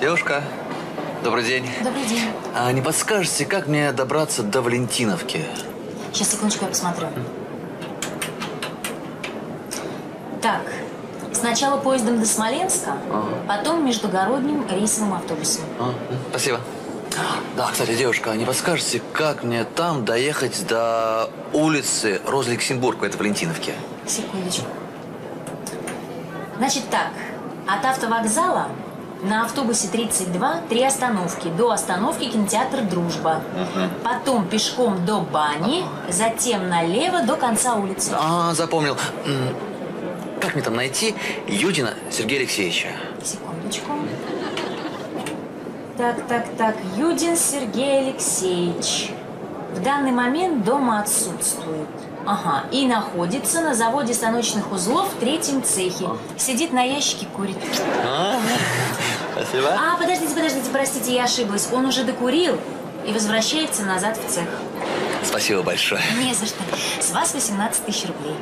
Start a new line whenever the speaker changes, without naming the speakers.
Девушка, добрый день.
Добрый день.
А не подскажете, как мне добраться до Валентиновки?
Сейчас, секундочку, я посмотрю. Так, сначала поездом до Смоленска, потом междугородним рейсовым автобусом.
А, м, спасибо. Да, кстати, девушка, а не подскажете, как мне там доехать до улицы Розы Люксембург, это Валентиновки?
Секундочку. Значит так, от автовокзала на автобусе 32 три остановки. До остановки кинотеатр «Дружба». Потом пешком до бани, затем налево до конца улицы.
А, запомнил. Как мне там найти Юдина Сергея Алексеевича?
Секундочку. Так, так, так. Юдин Сергей Алексеевич. В данный момент дома отсутствует. Ага. И находится на заводе станочных узлов в третьем цехе. Сидит на ящике, курит.
А, спасибо.
А, подождите, подождите, простите, я ошиблась. Он уже докурил и возвращается назад в цех.
Спасибо большое.
Не за что. С вас 18 тысяч рублей.